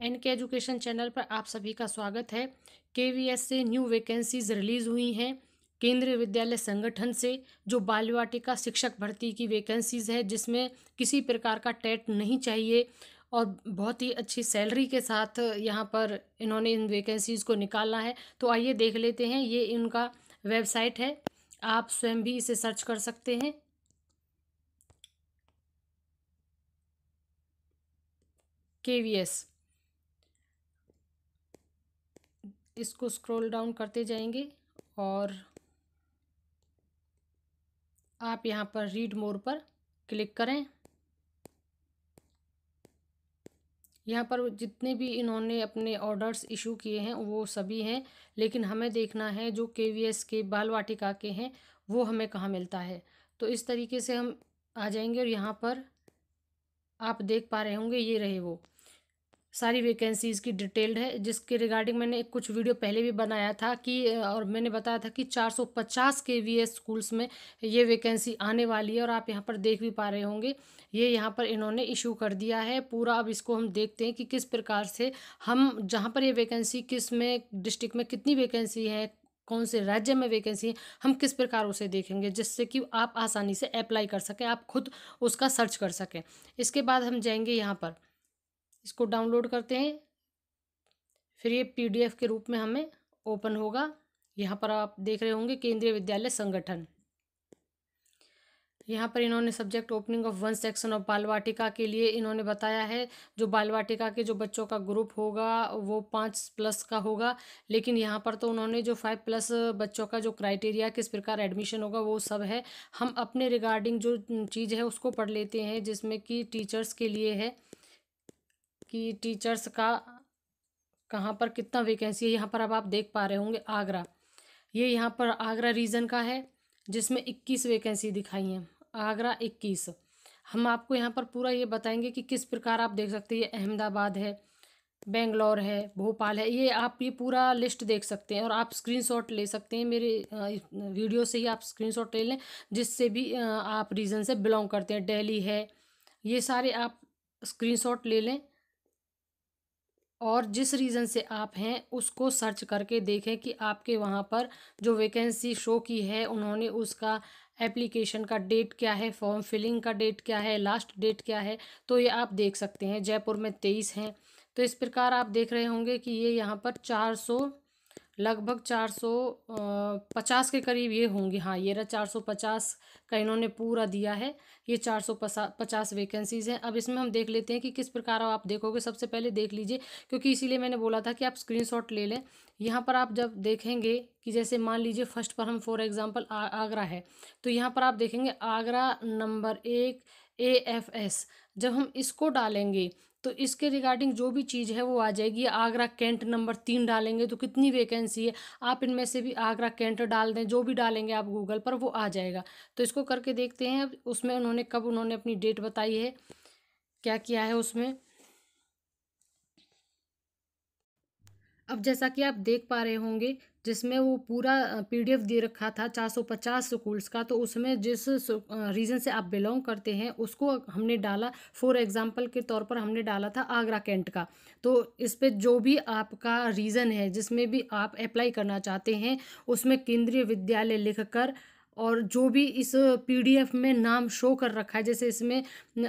N के education channel पर आप सभी का स्वागत है। के वी एस से न्यू वैकेंसीज रिलीज़ हुई हैं। केंद्रीय विद्यालय संगठन से जो बाल वाटिका शिक्षक भर्ती की वैकेंसीज है, जिसमें किसी प्रकार का टेट नहीं चाहिए और बहुत ही अच्छी सैलरी के साथ यहाँ पर इन्होंने इन वैकेंसीज़ को निकाला है। तो आइए देख लेते हैं, ये इनका वेबसाइट है। आप स्वयं भी इसे सर्च कर सकते हैं। के वी एस इसको स्क्रॉल डाउन करते जाएँगे और आप यहाँ पर रीड मोर पर क्लिक करें। यहाँ पर जितने भी इन्होंने अपने ऑर्डर्स इशू किए हैं, वो सभी हैं, लेकिन हमें देखना है जो के वी एस के बाल वाटिका के हैं, वो हमें कहाँ मिलता है। तो इस तरीके से हम आ जाएँगे और यहाँ पर आप देख पा रहे होंगे, ये रहे वो। सारी वैकेंसीज़ की डिटेल्ड है, जिसके रिगार्डिंग मैंने कुछ वीडियो पहले भी बनाया था कि और मैंने बताया था कि 450 के वी स्कूल्स में ये वैकेंसी आने वाली है और आप यहाँ पर देख भी पा रहे होंगे। ये यहाँ पर इन्होंने इशू कर दिया है। पूरा अब इसको हम देखते हैं कि किस प्रकार से हम जहाँ पर ये वैकेंसी किसमें डिस्ट्रिक्ट में कितनी वैकेंसी है, कौन से राज्य में वैकेंसी है, हम किस प्रकार उसे देखेंगे, जिससे कि आप आसानी से अप्लाई कर सकें, आप खुद उसका सर्च कर सकें। इसके बाद हम जाएँगे यहाँ पर। इसको डाउनलोड करते हैं। फिर ये पीडीएफ के रूप में हमें ओपन होगा। यहाँ पर आप देख रहे होंगे केंद्रीय विद्यालय संगठन। यहाँ पर इन्होंने subject opening of one section of बाल वाटिका के लिए इन्होंने बताया है। जो बाल वाटिका के जो बच्चों का ग्रुप होगा, वो पाँच प्लस का होगा। लेकिन यहाँ पर तो उन्होंने जो फाइव प्लस बच्चों का जो क्राइटेरिया किस प्रकार एडमिशन होगा, वो सब है। हम अपने रिगार्डिंग जो चीज़ है, उसको पढ़ लेते हैं, जिसमें कि टीचर्स के लिए है। कि टीचर्स का कहाँ पर कितना वैकेंसी है, यहाँ पर अब आप देख पा रहे होंगे आगरा। ये यहाँ पर आगरा रीजन का है, जिसमें इक्कीस वैकेंसी दिखाई हैं। आगरा इक्कीस। हम आपको यहाँ पर पूरा ये बताएँगे कि किस प्रकार आप देख सकते हैं, ये अहमदाबाद है, बेंगलोर है, भोपाल है, ये आप ये पूरा लिस्ट देख सकते हैं और आप स्क्रीनशॉट ले सकते हैं मेरे वीडियो से ही आप स्क्रीनशॉट ले लें, जिससे भी आप रीजन से बिलोंग करते हैं। दिल्ली है, ये सारे आप स्क्रीनशॉट ले लें और जिस रीज़न से आप हैं, उसको सर्च करके देखें कि आपके वहाँ पर जो वैकेंसी शो की है, उन्होंने उसका एप्लीकेशन का डेट क्या है, फॉर्म फिलिंग का डेट क्या है, लास्ट डेट क्या है तो ये आप देख सकते हैं। जयपुर में तेईस हैं। तो इस प्रकार आप देख रहे होंगे कि ये यहाँ पर चार सौ लगभग चार सौ पचास के करीब ये होंगे। हाँ ये रहा चार सौ पचास का इन्होंने पूरा दिया है। ये चार सौ पचास वैकेंसीज़ हैं। अब इसमें हम देख लेते हैं कि किस प्रकार आप देखोगे। सबसे पहले देख लीजिए, क्योंकि इसीलिए मैंने बोला था कि आप स्क्रीनशॉट ले लें। यहाँ पर आप जब देखेंगे कि जैसे मान लीजिए फ़र्स्ट पर हम फॉर एग्ज़ाम्पल आगरा है तो यहाँ पर आप देखेंगे आगरा नंबर एक ए एफ़ एस जब हम इसको डालेंगे तो इसके रिगार्डिंग जो भी चीज़ है वो आ जाएगी। आगरा कैंट नंबर तीन डालेंगे तो कितनी वैकेंसी है? आप इनमें से भी आगरा कैंट डाल दें, जो भी डालेंगे आप गूगल पर, वो आ जाएगा। तो इसको करके देखते हैं, उसमें उन्होंने कब उन्होंने अपनी डेट बताई है, क्या किया है उसमें? अब जैसा कि आप देख पा रहे होंगे, जिसमें वो पूरा पीडीएफ दे रखा था, चार सौ पचास स्कूल्स का तो उसमें जिस रीजन से आप बिलोंग करते हैं, उसको हमने डाला। फॉर एग्जांपल के तौर पर हमने डाला था आगरा कैंट का। तो इस पर जो भी आपका रीज़न है, जिसमें भी आप अप्लाई करना चाहते हैं, उसमें केंद्रीय विद्यालय लिखकर और जो भी इस पीडीएफ में नाम शो कर रखा है, जैसे इसमें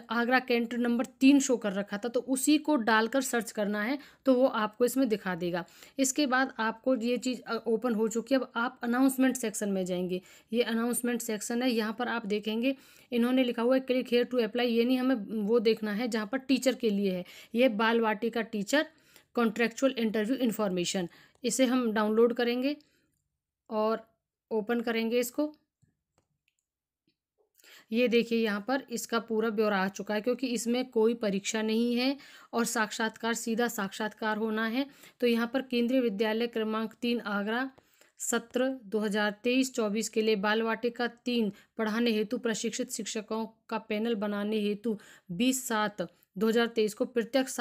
आगरा कैंट नंबर तीन शो कर रखा था तो उसी को डालकर सर्च करना है तो वो आपको इसमें दिखा देगा। इसके बाद आपको ये चीज़ ओपन हो चुकी है। अब आप अनाउंसमेंट सेक्शन में जाएँगे। ये अनाउंसमेंट सेक्शन है। यहाँ पर आप देखेंगे, इन्होंने लिखा हुआ है, क्लिक हेयर टू अप्लाई। ये नहीं हमें वो देखना है, जहाँ पर टीचर के लिए है। ये बाल वाटी का टीचर, कॉन्ट्रेक्चुअल इंटरव्यू इन्फॉर्मेशन। इसे हम डाउनलोड करेंगे और ओपन करेंगे इसको। ये देखिए यहाँ पर इसका पूरा ब्यौरा आ चुका है क्योंकि इसमें कोई परीक्षा नहीं है और साक्षात्कार, सीधा साक्षात्कार होना है। तो यहाँ पर केंद्रीय विद्यालय क्रमांक तीन, आगरा, सत्र, दो हज़ार तेईस, चौबीस के लिए बाल वाटिका तीन, पढ़ाने हेतु प्रशिक्षित शिक्षकों का पैनल बनाने हेतु बीस सात। दो हज़ार तेईस को प्रत्यक्ष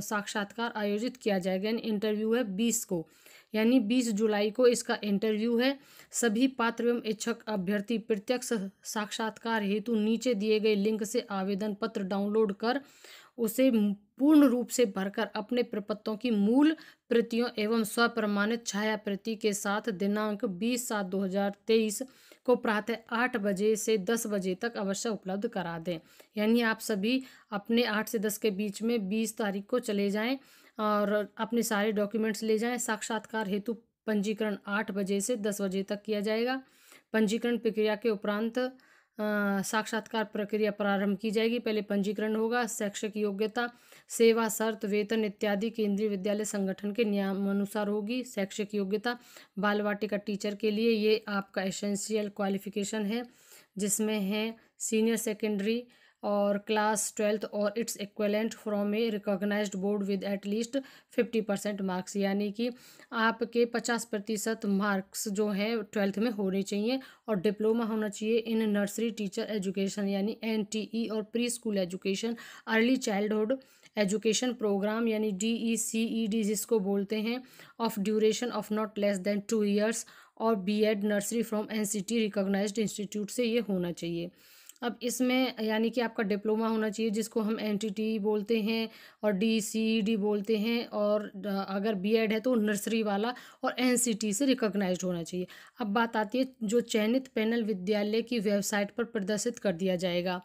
साक्षात्कार आयोजित किया जाएगा। यानी इंटरव्यू है बीस को। यानी बीस जुलाई को इसका इंटरव्यू है। सभी पात्र एवं इच्छक अभ्यर्थी प्रत्यक्ष साक्षात्कार हेतु नीचे दिए गए लिंक से आवेदन पत्र डाउनलोड कर उसे पूर्ण रूप से भरकर अपने प्रपत्रों की मूल प्रतियों एवं स्वप्रमाणित छाया प्रति के साथ दिनांक 20 सात 2023 को प्रातः आठ बजे से दस बजे तक अवश्य उपलब्ध करा दें। यानी आप सभी अपने आठ से दस के बीच में बीस तारीख को चले जाएँ और अपने सारे डॉक्यूमेंट्स ले जाएँ। साक्षात्कार हेतु पंजीकरण आठ बजे से दस बजे तक किया जाएगा। पंजीकरण प्रक्रिया के उपरांत साक्षात्कार प्रक्रिया प्रारंभ की जाएगी। पहले पंजीकरण होगा, शैक्षिक योग्यता, सेवा शर्त, वेतन इत्यादि केंद्रीय विद्यालय संगठन के नियमानुसार होगी। शैक्षिक योग्यता बाल वाटिका टीचर के लिए ये आपका एसेंशियल क्वालिफिकेशन है, जिसमें है सीनियर सेकेंडरी और क्लास ट्वेल्थ और it's equivalent from a recognised board with at least fifty percent marks यानी कि आपके पचास प्रतिशत मार्क्स जो हैं ट्वेल्थ में होने चाहिए और डिप्लोमा होना चाहिए इन नर्सरी टीचर एजुकेशन यानी एन टी ई और pre school education early childhood education programme यानी D E C E D जिसको बोलते हैं of duration of not less than two years और B Ed nursery from N C T recognise institute से ये होना चाहिए। अब इसमें यानी कि आपका डिप्लोमा होना चाहिए, जिसको हम एन बोलते हैं और डी सी डी बोलते हैं और अगर बी एड है तो नर्सरी वाला और एनसीटी से रिकॉग्नाइज होना चाहिए। अब बात आती है जो चयनित पैनल विद्यालय की वेबसाइट पर प्रदर्शित कर दिया जाएगा।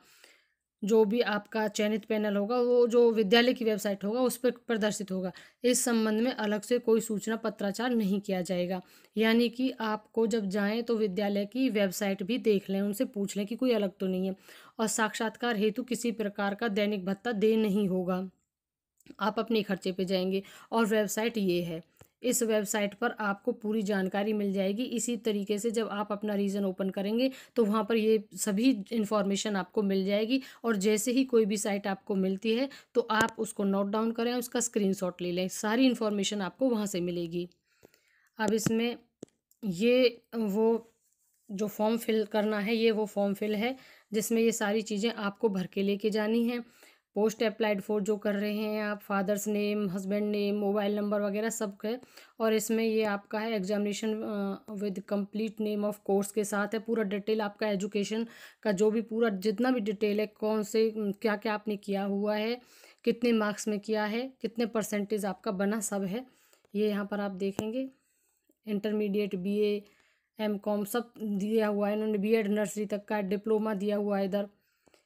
जो भी आपका चयनित पैनल होगा, वो जो विद्यालय की वेबसाइट होगा, उस पर प्रदर्शित होगा। इस संबंध में अलग से कोई सूचना, पत्राचार नहीं किया जाएगा। यानी कि आपको जब जाएँ तो विद्यालय की वेबसाइट भी देख लें, उनसे पूछ लें कि कोई अलग तो नहीं है। और साक्षात्कार हेतु किसी प्रकार का दैनिक भत्ता दे नहीं होगा। आप अपने खर्चे पे जाएँगे और वेबसाइट ये है। इस वेबसाइट पर आपको पूरी जानकारी मिल जाएगी। इसी तरीके से जब आप अपना रीज़न ओपन करेंगे तो वहाँ पर ये सभी इन्फॉर्मेशन आपको मिल जाएगी और जैसे ही कोई भी साइट आपको मिलती है तो आप उसको नोट डाउन करें उसका स्क्रीनशॉट ले लें। सारी इन्फॉर्मेशन आपको वहाँ से मिलेगी। अब इसमें ये वो जो फॉर्म फिल करना है, ये वो फॉर्म फिल है, जिसमें ये सारी चीज़ें आपको भर के लेके जानी हैं। पोस्ट अप्लाइड फॉर जो कर रहे हैं आप, father's name, husband name, mobile number वगैरह सब है और इसमें ये आपका है examination with complete name of course के साथ है। पूरा डिटेल आपका एजुकेशन का जो भी पूरा जितना भी डिटेल है, कौन से क्या क्या आपने किया हुआ है, कितने मार्क्स में किया है, कितने परसेंटेज आपका बना सब है, ये यहाँ पर आप देखेंगे। इंटरमीडिएट बी एम कॉम सब दिया हुआ है इन्होंने बी एड नर्सरी तक का डिप्लोमा दिया हुआ है इधर।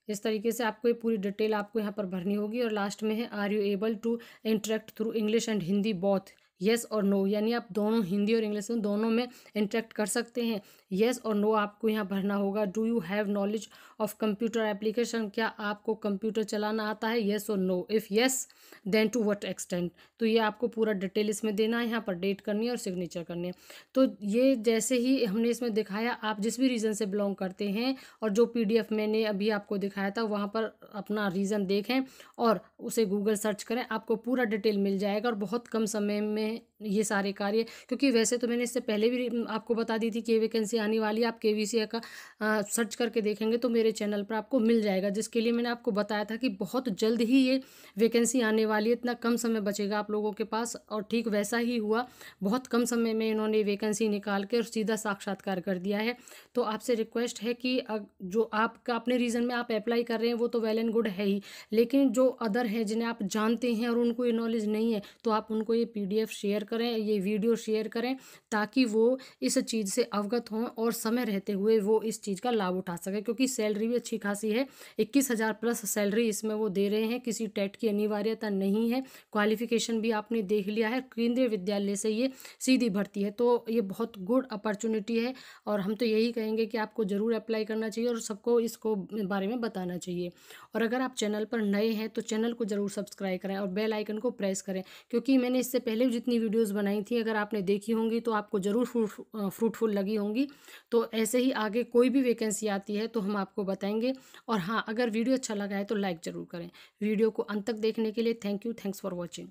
इस तरीके से आपको ये पूरी डिटेल आपको यहाँ पर भरनी होगी और लास्ट में है are you able to interact through English and Hindi both yes और नो यानी आप दोनों हिंदी और इंग्लिश में दोनों में इंटरेक्ट कर सकते हैं। येस और नो आपको यहाँ भरना होगा। Do you have knowledge of computer application क्या आपको कंप्यूटर चलाना आता है? येस और no if yes then to what extent तो ये आपको पूरा डिटेल इसमें देना है। यहाँ पर डेट करनी है और सिग्नेचर करनी है। तो ये जैसे ही हमने इसमें दिखाया, आप जिस भी रीज़न से बिलोंग करते हैं और जो PDF मैंने अभी आपको दिखाया था, वहाँ पर अपना रीज़न देखें और उसे गूगल सर्च करें, आपको पूरा डिटेल मिल जाएगा और बहुत कम समय में ये सारे कार्य क्योंकि वैसे तो मैंने इससे पहले भी आपको बता दी थी कि ये वैकेंसी आने वाली है आप के वी का आ, सर्च करके देखेंगे तो मेरे चैनल पर आपको मिल जाएगा जिसके लिए मैंने आपको बताया था कि बहुत जल्द ही ये वैकेंसी आने वाली है इतना कम समय बचेगा आप लोगों के पास और ठीक वैसा ही हुआ बहुत कम समय में इन्होंने वैकेंसी निकाल के और सीधा साक्षात्कार कर दिया है। तो आपसे रिक्वेस्ट है कि जो आपका अपने रीज़न में आप अप्लाई कर रहे हैं वो तो वेल एंड गुड है ही लेकिन जो अदर हैं जिन्हें आप जानते हैं और उनको ये नॉलेज नहीं है तो आप उनको ये पीडीएफ शेयर करें, ये वीडियो शेयर करें ताकि वो इस चीज़ से अवगत हों और समय रहते हुए वो इस चीज़ का लाभ उठा सकें। क्योंकि सैलरी भी अच्छी खासी है। इक्कीस हज़ार प्लस सैलरी इसमें वो दे रहे हैं। किसी टेट की अनिवार्यता नहीं है। क्वालिफिकेशन भी आपने देख लिया है। केंद्रीय विद्यालय से ये सीधी भर्ती है। तो ये बहुत गुड अपॉर्चुनिटी है और हम तो यही कहेंगे कि आपको ज़रूर अप्लाई करना चाहिए और सबको इसको बारे में बताना चाहिए। और अगर आप चैनल पर नए हैं तो चैनल को ज़रूर सब्सक्राइब करें और बेल आइकन को प्रेस करें। क्योंकि मैंने इससे पहले भी जितनी वीडियोज़ बनाई थी, अगर आपने देखी होंगी तो आपको ज़रूर फ्रूटफुल लगी होंगी। तो ऐसे ही आगे कोई भी वैकेंसी आती है तो हम आपको बताएँगे। और हाँ अगर वीडियो अच्छा लगा है तो लाइक ज़रूर करें। वीडियो को अंत तक देखने के लिए thank you, thanks for watching.